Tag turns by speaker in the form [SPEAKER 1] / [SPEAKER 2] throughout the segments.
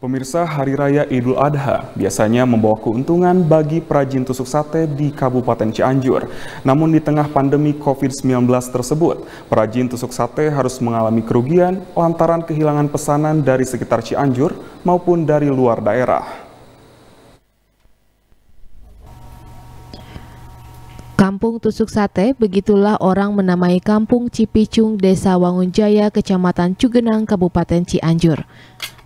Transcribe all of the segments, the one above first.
[SPEAKER 1] Pemirsa Hari Raya Idul Adha biasanya membawa keuntungan bagi perajin tusuk sate di Kabupaten Cianjur. Namun di tengah pandemi COVID-19 tersebut, perajin tusuk sate harus mengalami kerugian lantaran kehilangan pesanan dari sekitar Cianjur maupun dari luar daerah.
[SPEAKER 2] Kampung Tusuk Sate, begitulah orang menamai Kampung Cipicung, Desa Wangunjaya, Kecamatan Cugenang, Kabupaten Cianjur.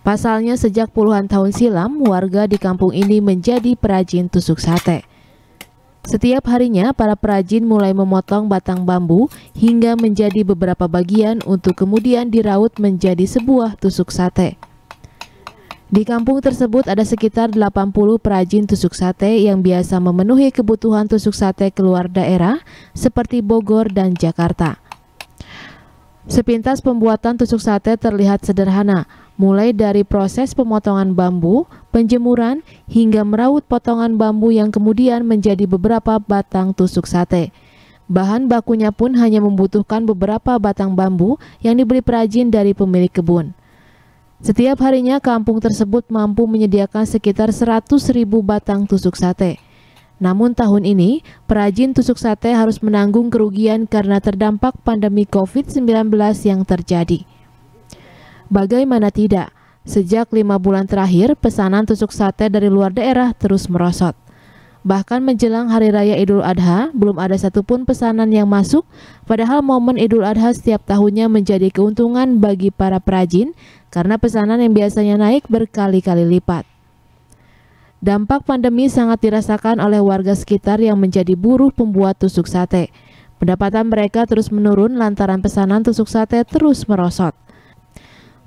[SPEAKER 2] Pasalnya sejak puluhan tahun silam, warga di kampung ini menjadi perajin tusuk sate. Setiap harinya, para perajin mulai memotong batang bambu hingga menjadi beberapa bagian untuk kemudian diraut menjadi sebuah tusuk sate. Di kampung tersebut ada sekitar 80 perajin tusuk sate yang biasa memenuhi kebutuhan tusuk sate keluar daerah seperti Bogor dan Jakarta. Sepintas pembuatan tusuk sate terlihat sederhana, mulai dari proses pemotongan bambu, penjemuran, hingga meraut potongan bambu yang kemudian menjadi beberapa batang tusuk sate. Bahan bakunya pun hanya membutuhkan beberapa batang bambu yang dibeli perajin dari pemilik kebun. Setiap harinya kampung tersebut mampu menyediakan sekitar 100 ribu batang tusuk sate. Namun tahun ini, perajin tusuk sate harus menanggung kerugian karena terdampak pandemi COVID-19 yang terjadi. Bagaimana tidak, sejak lima bulan terakhir pesanan tusuk sate dari luar daerah terus merosot. Bahkan menjelang Hari Raya Idul Adha, belum ada satupun pesanan yang masuk, padahal momen Idul Adha setiap tahunnya menjadi keuntungan bagi para perajin karena pesanan yang biasanya naik berkali-kali lipat. Dampak pandemi sangat dirasakan oleh warga sekitar yang menjadi buruh pembuat tusuk sate. Pendapatan mereka terus menurun lantaran pesanan tusuk sate terus merosot.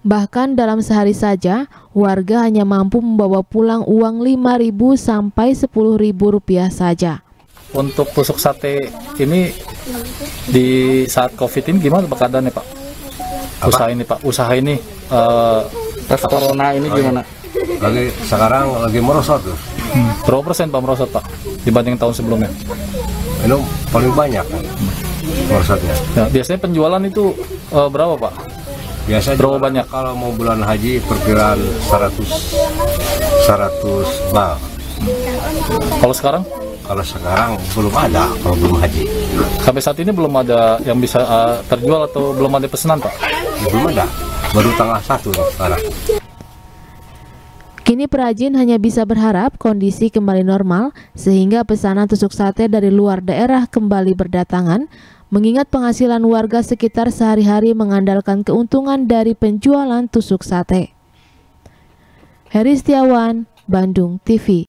[SPEAKER 2] Bahkan dalam sehari saja, warga hanya mampu membawa pulang uang 5.000 sampai 10.000 rupiah saja.
[SPEAKER 3] Untuk tusuk sate ini di saat COVID ini gimana keadaannya Pak? Usaha ini Pak, usaha ini uh, corona ini gimana?
[SPEAKER 4] lagi sekarang lagi merosot tuh.
[SPEAKER 3] Hmm. Berapa persen Pak merosot Pak dibanding tahun sebelumnya?
[SPEAKER 4] Ini paling banyak kan merosotnya.
[SPEAKER 3] Ya, biasanya penjualan itu uh, berapa Pak?
[SPEAKER 4] Biasanya
[SPEAKER 3] berapa banyak?
[SPEAKER 4] Kalau mau bulan haji perkiraan 100 100 bal.
[SPEAKER 3] Kalau sekarang?
[SPEAKER 4] Kalau sekarang belum ada kalau belum haji.
[SPEAKER 3] Sampai saat ini belum ada yang bisa uh, terjual atau belum ada pesanan Pak?
[SPEAKER 4] Belum ada. Baru tanggal satu sekarang.
[SPEAKER 2] Kini perajin hanya bisa berharap kondisi kembali normal sehingga pesanan tusuk sate dari luar daerah kembali berdatangan mengingat penghasilan warga sekitar sehari-hari mengandalkan keuntungan dari penjualan tusuk sate. Heri Setiawan, Bandung TV